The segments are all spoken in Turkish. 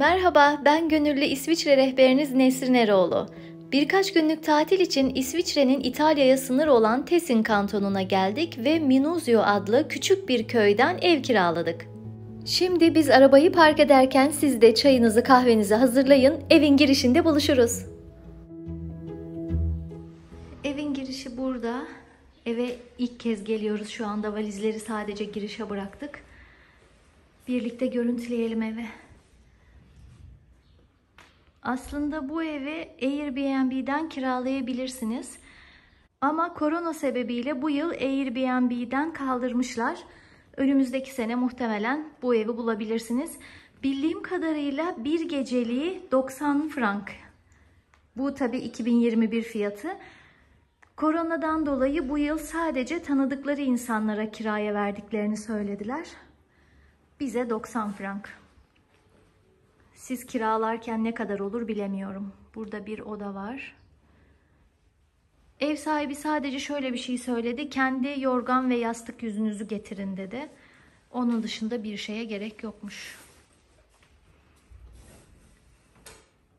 Merhaba, ben gönüllü İsviçre rehberiniz Nesrin Eroğlu. Birkaç günlük tatil için İsviçre'nin İtalya'ya sınır olan Tessin kantonuna geldik ve Minuzio adlı küçük bir köyden ev kiraladık. Şimdi biz arabayı park ederken siz de çayınızı kahvenizi hazırlayın, evin girişinde buluşuruz. Evin girişi burada. Eve ilk kez geliyoruz şu anda valizleri sadece girişe bıraktık. Birlikte görüntüleyelim evi. Aslında bu evi Airbnb'den kiralayabilirsiniz. Ama korona sebebiyle bu yıl Airbnb'den kaldırmışlar. Önümüzdeki sene muhtemelen bu evi bulabilirsiniz. Bildiğim kadarıyla bir geceliği 90 frank. Bu tabi 2021 fiyatı. Koronadan dolayı bu yıl sadece tanıdıkları insanlara kiraya verdiklerini söylediler. Bize 90 frank. Siz kiralarken ne kadar olur bilemiyorum. Burada bir oda var. Ev sahibi sadece şöyle bir şey söyledi. Kendi yorgan ve yastık yüzünüzü getirin dedi. Onun dışında bir şeye gerek yokmuş.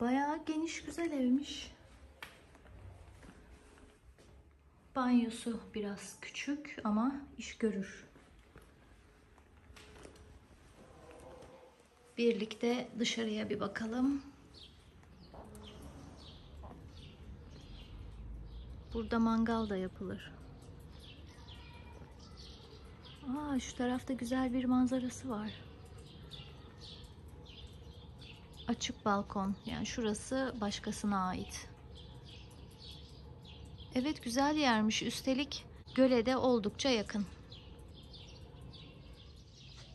Bayağı geniş güzel evmiş. Banyosu biraz küçük ama iş görür. Birlikte dışarıya bir bakalım. Burada mangal da yapılır. Aa, şu tarafta güzel bir manzarası var. Açık balkon. Yani şurası başkasına ait. Evet güzel yermiş. Üstelik göle de oldukça yakın.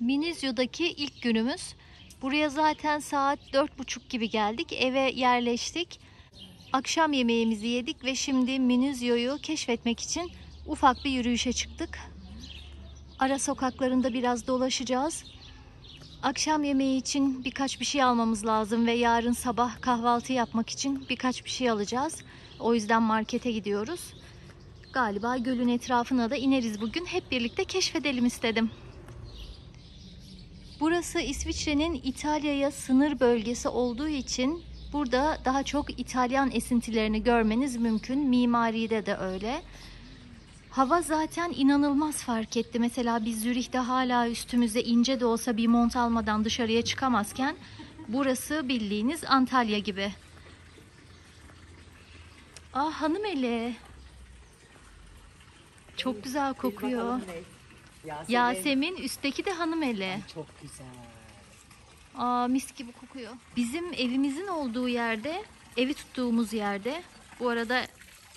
Minizyo'daki ilk günümüz. Buraya zaten saat dört buçuk gibi geldik. Eve yerleştik. Akşam yemeğimizi yedik ve şimdi Minizyo'yu keşfetmek için ufak bir yürüyüşe çıktık. Ara sokaklarında biraz dolaşacağız. Akşam yemeği için birkaç bir şey almamız lazım ve yarın sabah kahvaltı yapmak için birkaç bir şey alacağız. O yüzden markete gidiyoruz. Galiba gölün etrafına da ineriz bugün. Hep birlikte keşfedelim istedim. Burası İsviçre'nin İtalya'ya sınır bölgesi olduğu için burada daha çok İtalyan esintilerini görmeniz mümkün. Mimaride de öyle. Hava zaten inanılmaz fark etti. Mesela biz Zürih'te hala üstümüzde ince de olsa bir mont almadan dışarıya çıkamazken burası bildiğiniz Antalya gibi. Ah hanım eli. Çok güzel kokuyor. Yasemin. Yasemin üstteki de hanım eli. Çok güzel. Aa mis gibi kokuyor. Bizim evimizin olduğu yerde, evi tuttuğumuz yerde. Bu arada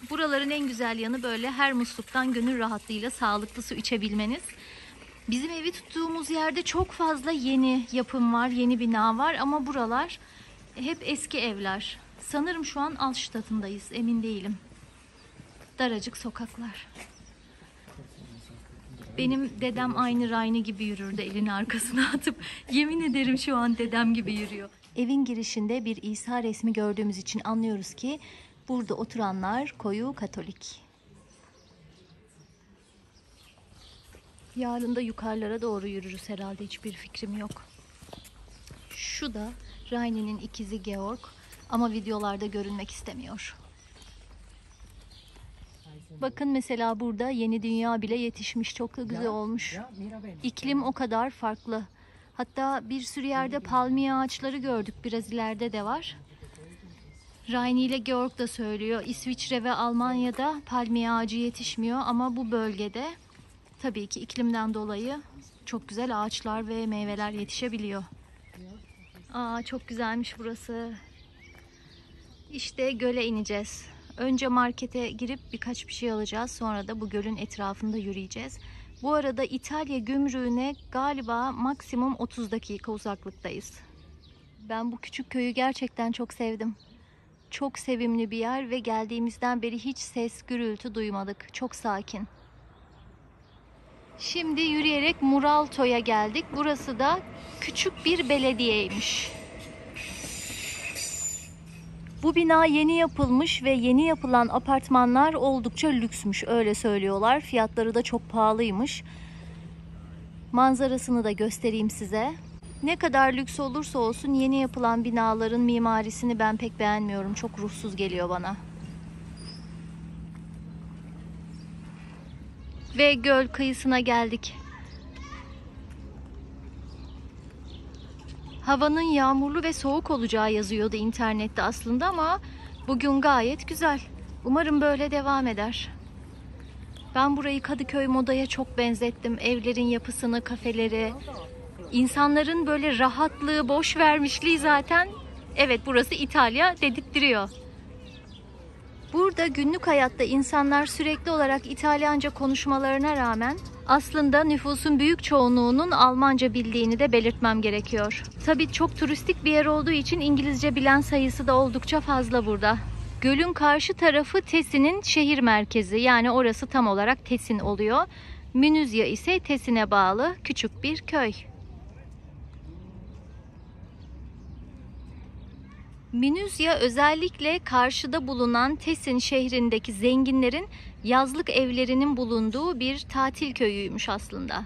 buraların en güzel yanı böyle her musluktan gönül rahatlığıyla sağlıklı su içebilmeniz. Bizim evi tuttuğumuz yerde çok fazla yeni yapım var, yeni bina var ama buralar hep eski evler. Sanırım şu an Alştat'ındayız, emin değilim. Daracık sokaklar. Benim dedem aynı Rayne gibi yürürdü elini arkasına atıp. Yemin ederim şu an dedem gibi yürüyor. Evin girişinde bir İsa resmi gördüğümüz için anlıyoruz ki burada oturanlar koyu Katolik. Yarın da yukarılara doğru yürürüz herhalde hiçbir fikrim yok. Şu da Rayne'nin ikizi Georg ama videolarda görünmek istemiyor. Bakın mesela burada yeni dünya bile yetişmiş. Çok da güzel olmuş. İklim o kadar farklı. Hatta bir sürü yerde palmiye ağaçları gördük. Biraz ileride de var. Raini ile Georg da söylüyor. İsviçre ve Almanya'da palmiye ağacı yetişmiyor ama bu bölgede tabii ki iklimden dolayı çok güzel ağaçlar ve meyveler yetişebiliyor. Aa çok güzelmiş burası. İşte göle ineceğiz. Önce markete girip birkaç bir şey alacağız. Sonra da bu gölün etrafında yürüyeceğiz. Bu arada İtalya gümrüğüne galiba maksimum 30 dakika uzaklıktayız. Ben bu küçük köyü gerçekten çok sevdim. Çok sevimli bir yer ve geldiğimizden beri hiç ses gürültü duymadık. Çok sakin. Şimdi yürüyerek Muralto'ya geldik. Burası da küçük bir belediyeymiş. Bu bina yeni yapılmış ve yeni yapılan apartmanlar oldukça lüksmüş öyle söylüyorlar. Fiyatları da çok pahalıymış. Manzarasını da göstereyim size. Ne kadar lüks olursa olsun yeni yapılan binaların mimarisini ben pek beğenmiyorum. Çok ruhsuz geliyor bana. Ve göl kıyısına geldik. Havanın yağmurlu ve soğuk olacağı yazıyordu internette aslında ama bugün gayet güzel. Umarım böyle devam eder. Ben burayı Kadıköy modaya çok benzettim. Evlerin yapısını, kafeleri, insanların böyle rahatlığı, boş vermişliği zaten. Evet burası İtalya dedirttiriyor. Burada günlük hayatta insanlar sürekli olarak İtalyanca konuşmalarına rağmen aslında nüfusun büyük çoğunluğunun Almanca bildiğini de belirtmem gerekiyor. Tabii çok turistik bir yer olduğu için İngilizce bilen sayısı da oldukça fazla burada. Gölün karşı tarafı Tesin'in şehir merkezi yani orası tam olarak Tesin oluyor. Münüzya ise Tesin'e bağlı küçük bir köy. Minüzya özellikle karşıda bulunan Tesin şehrindeki zenginlerin yazlık evlerinin bulunduğu bir tatil köyüymüş aslında.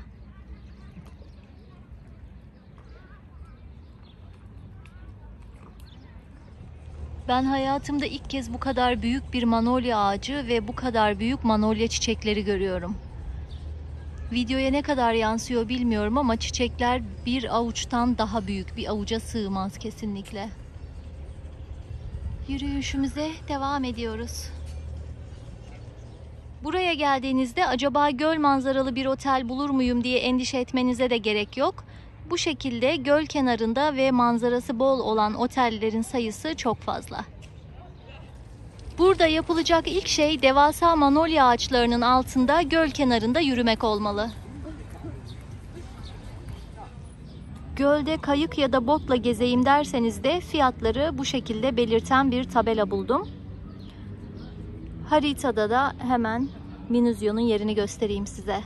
Ben hayatımda ilk kez bu kadar büyük bir manolya ağacı ve bu kadar büyük manolya çiçekleri görüyorum. Videoya ne kadar yansıyor bilmiyorum ama çiçekler bir avuçtan daha büyük, bir avuca sığmaz kesinlikle. Yürüyüşümüze devam ediyoruz. Buraya geldiğinizde acaba göl manzaralı bir otel bulur muyum diye endişe etmenize de gerek yok. Bu şekilde göl kenarında ve manzarası bol olan otellerin sayısı çok fazla. Burada yapılacak ilk şey devasa manolya ağaçlarının altında göl kenarında yürümek olmalı. Gölde kayık ya da botla gezeyim derseniz de fiyatları bu şekilde belirten bir tabela buldum. Haritada da hemen Minuzyon'un yerini göstereyim size.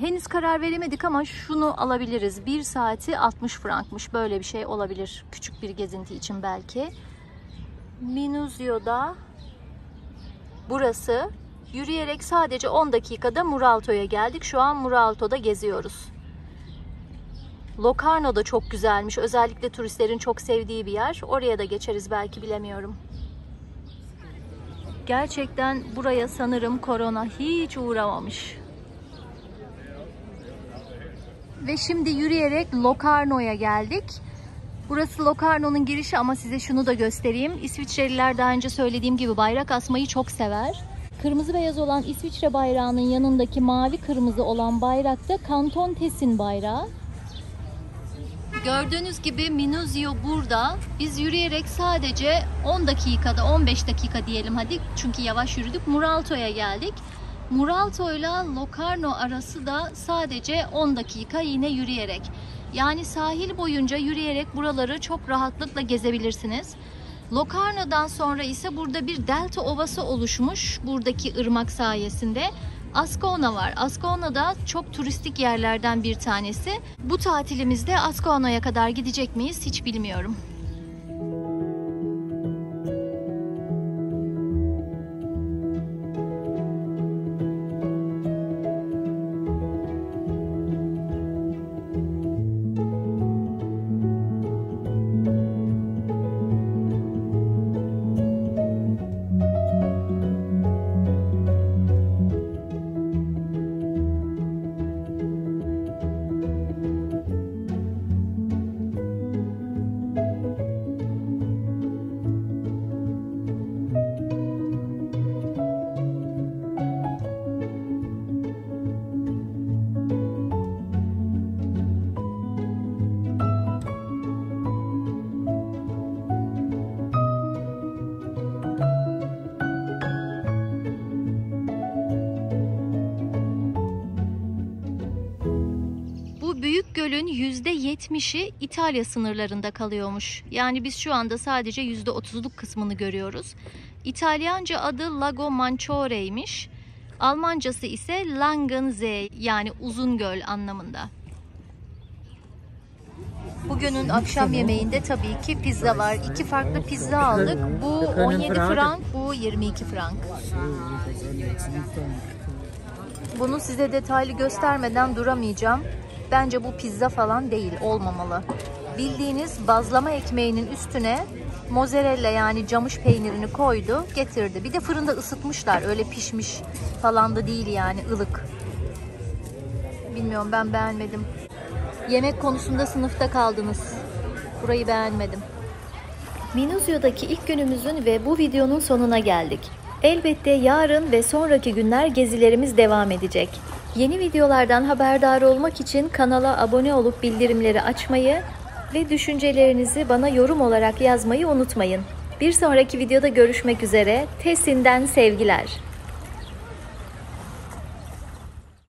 Henüz karar veremedik ama şunu alabiliriz. Bir saati 60 frankmış. Böyle bir şey olabilir. Küçük bir gezinti için belki. Minuzio'da burası. Yürüyerek sadece 10 dakikada Muralto'ya geldik. Şu an Muralto'da geziyoruz. Locarno da çok güzelmiş. Özellikle turistlerin çok sevdiği bir yer. Oraya da geçeriz belki bilemiyorum. Gerçekten buraya sanırım korona hiç uğramamış. Ve şimdi yürüyerek Locarno'ya geldik. Burası Locarno'nun girişi ama size şunu da göstereyim. İsviçreliler daha önce söylediğim gibi bayrak asmayı çok sever. Kırmızı beyaz olan İsviçre bayrağının yanındaki mavi kırmızı olan bayrakta Kanton Tessin bayrağı. Gördüğünüz gibi Minuzio burada. Biz yürüyerek sadece 10 dakikada 15 dakika diyelim hadi çünkü yavaş yürüdük. Muralto'ya geldik. Muralto ile Locarno arası da sadece 10 dakika yine yürüyerek. Yani sahil boyunca yürüyerek buraları çok rahatlıkla gezebilirsiniz. Locarno'dan sonra ise burada bir delta ovası oluşmuş buradaki ırmak sayesinde. Ascona var. Ascona da çok turistik yerlerden bir tanesi. Bu tatilimizde Ascona'ya kadar gidecek miyiz hiç bilmiyorum. Göl'ün %70'i İtalya sınırlarında kalıyormuş. Yani biz şu anda sadece %30'luk kısmını görüyoruz. İtalyanca adı Lago Manciore'ymiş. Almancası ise Langensee yani uzun göl anlamında. Bugünün akşam yemeğinde tabii ki pizza var. İki farklı pizza aldık. Bu 17 frank, bu 22 frank. Bunu size detaylı göstermeden duramayacağım. Bence bu pizza falan değil, olmamalı. Bildiğiniz bazlama ekmeğinin üstüne mozzarella yani camış peynirini koydu, getirdi. Bir de fırında ısıtmışlar. Öyle pişmiş falan da değil yani ılık. Bilmiyorum ben beğenmedim. Yemek konusunda sınıfta kaldınız. Burayı beğenmedim. Minuzio'daki ilk günümüzün ve bu videonun sonuna geldik. Elbette yarın ve sonraki günler gezilerimiz devam edecek. Yeni videolardan haberdar olmak için kanala abone olup bildirimleri açmayı ve düşüncelerinizi bana yorum olarak yazmayı unutmayın. Bir sonraki videoda görüşmek üzere. Tesin'den sevgiler.